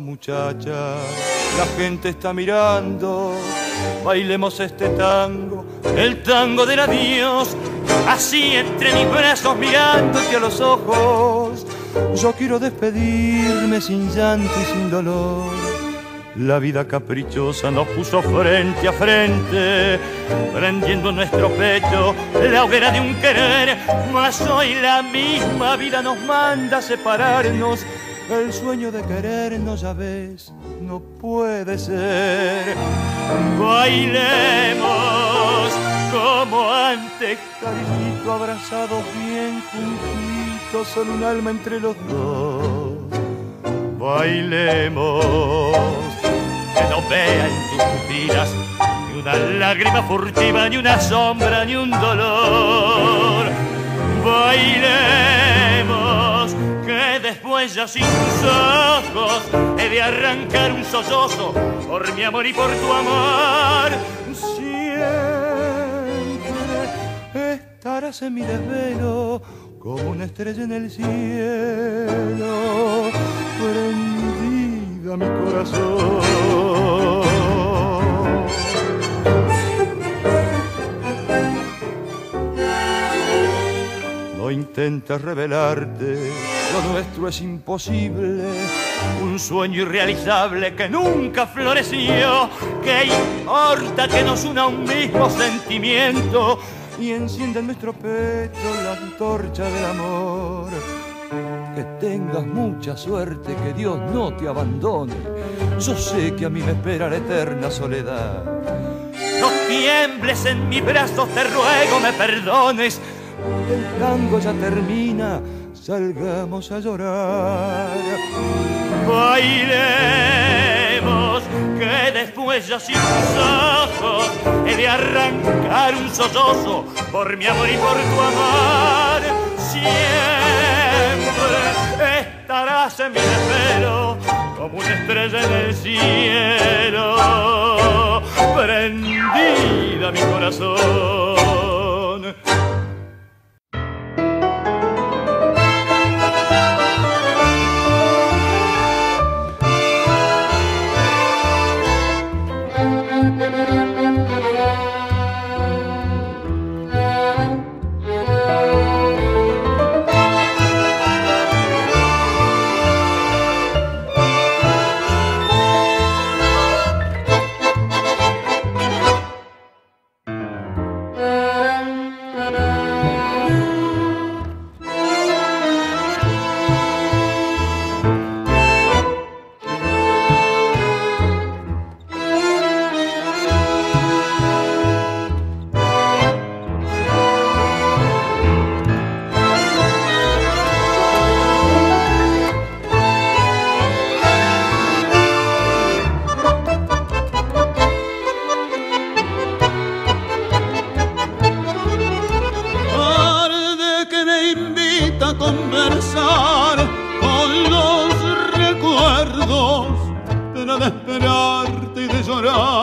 muchacha, la gente está mirando. Bailemos este tango, el tango del adiós, así entre mis brazos mirándote a los ojos. Yo quiero despedirme sin llanto y sin dolor. La vida caprichosa nos puso frente a frente, prendiendo nuestro pecho la hoguera de un querer, mas hoy la misma vida nos manda a separarnos el sueño de querernos, ya ves, no puede ser. Bailemos como antes, cariñito, abrazados bien juntitos, solo un alma entre los dos. Bailemos, que no vean tus pupilas ni una lágrima furtiva, ni una sombra, ni un dolor. Bailemos ya sin tus ojos he de arrancar un sollozo por mi amor y por tu amor. Siempre estarás en mi desvelo como una estrella en el cielo, prendida mi corazón. No intentes revelarte lo nuestro es imposible, un sueño irrealizable que nunca floreció. Que importa que nos una un mismo sentimiento y encienda en nuestro pecho la antorcha del amor? Que tengas mucha suerte, que Dios no te abandone. Yo sé que a mí me espera la eterna soledad. No tiembles en mis brazos, te ruego me perdones. El tango ya termina salgamos a llorar. Bailemos, que después ya sin ojos he de arrancar un sollozo por mi amor y por tu amor. Siempre estarás en mi desvelo como una estrella en el cielo, prendida mi corazón Oh.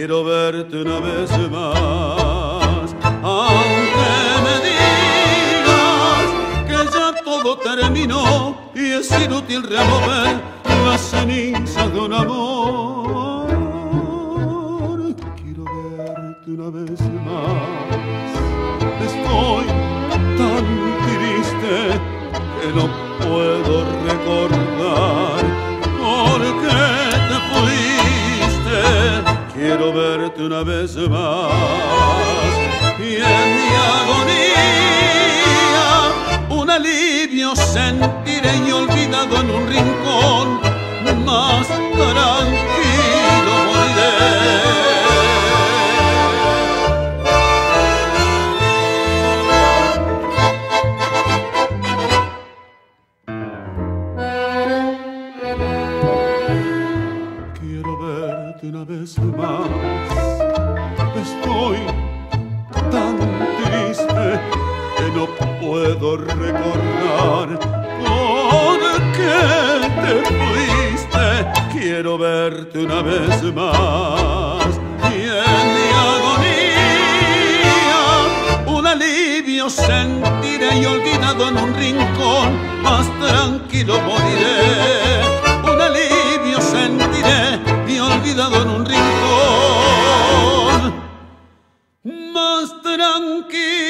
quiero verte una vez más. Aunque me digas que ya todo terminó y es inútil remover las cenizas de un amor, quiero verte una vez más. Y en mi agonía un alivio sentiré y olvidado en un rincón más tranquilo. no puedo recordar por qué te fuiste. Quiero verte una vez más y en mi agonía un alivio sentiré y olvidado en un rincón más tranquilo moriré. Un alivio sentiré y olvidado en un rincón más tranquilo.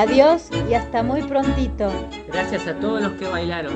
Adiós y hasta muy prontito. Gracias a todos los que bailaron.